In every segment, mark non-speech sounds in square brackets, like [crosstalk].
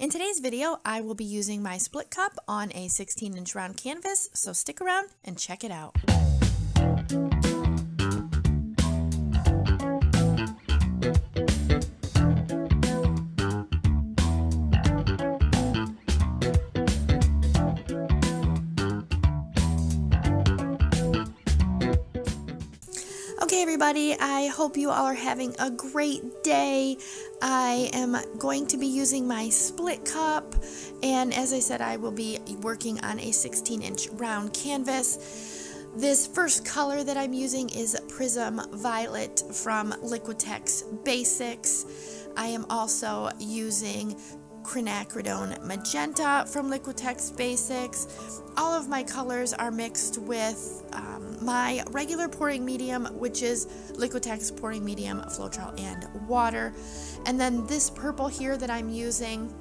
In today's video, I will be using my split cup on a 16 inch round canvas, so stick around and check it out. Everybody, I hope you all are having a great day. I am going to be using my split cup, and as I said, I will be working on a 16 inch round canvas. This first color that I'm using is Prism Violet from Liquitex Basics. I am also using Quinacridone Magenta from Liquitex Basics. All of my colors are mixed with um, my regular pouring medium, which is Liquitex pouring medium, Floetrol, and water. And then this purple here that I'm using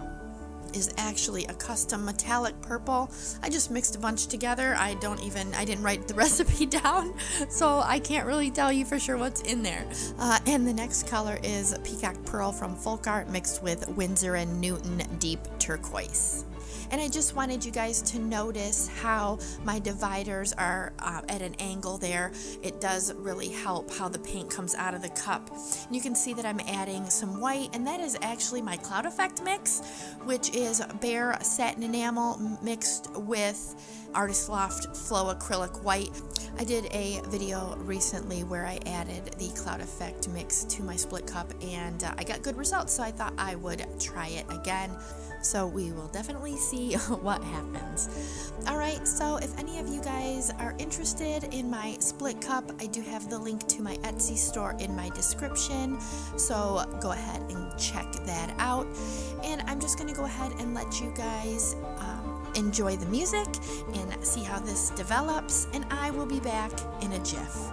is actually a custom metallic purple. I just mixed a bunch together. I don't even, I didn't write the [laughs] recipe down, so I can't really tell you for sure what's in there. Uh, and the next color is Peacock Pearl from Folk Art mixed with Winsor and Newton Deep Turquoise. And I just wanted you guys to notice how my dividers are uh, at an angle there. It does really help how the paint comes out of the cup. And you can see that I'm adding some white, and that is actually my Cloud Effect mix, which is Behr satin enamel mixed with Artist Loft Flow Acrylic White. I did a video recently where I added the Cloud Effect mix to my split cup and uh, I got good results, so I thought I would try it again. So we will definitely see [laughs] what happens. Alright, so if any of you guys are interested in my split cup, I do have the link to my Etsy store in my description. So go ahead and check that out. And I'm just going to go ahead and let you guys um, enjoy the music and see how this develops. And I will be back in a jiff.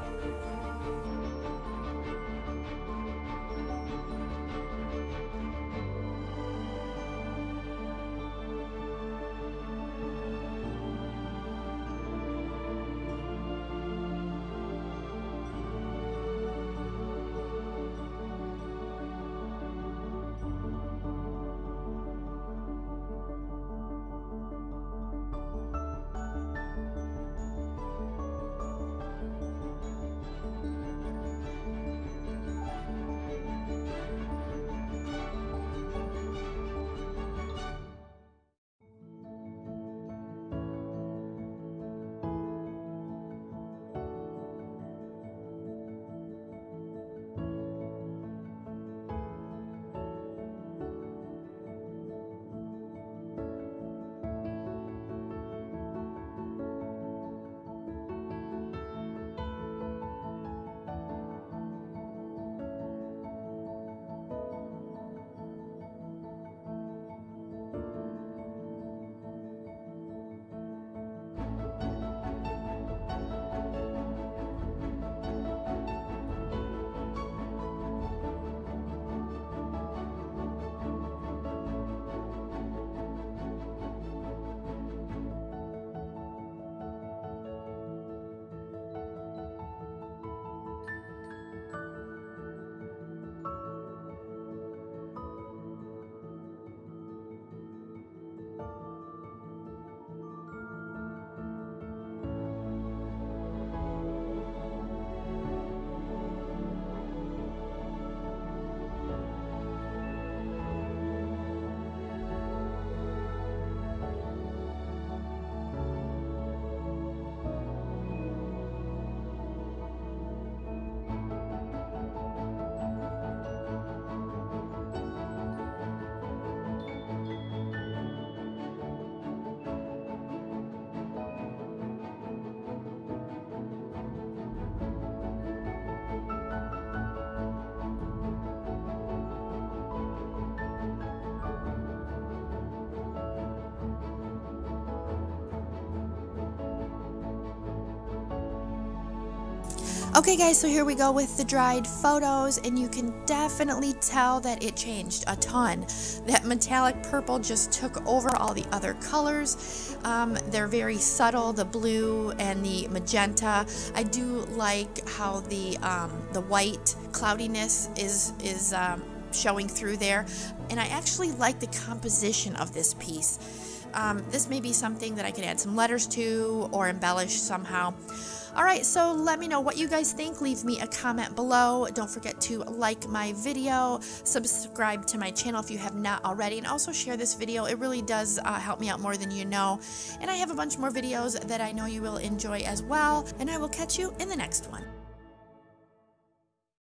Okay guys, so here we go with the dried photos and you can definitely tell that it changed a ton. That metallic purple just took over all the other colors. Um, they're very subtle, the blue and the magenta. I do like how the um, the white cloudiness is, is um, showing through there. And I actually like the composition of this piece. Um, this may be something that I could add some letters to or embellish somehow. All right, so let me know what you guys think. Leave me a comment below. Don't forget to like my video, subscribe to my channel if you have not already, and also share this video. It really does uh, help me out more than you know. And I have a bunch more videos that I know you will enjoy as well, and I will catch you in the next one.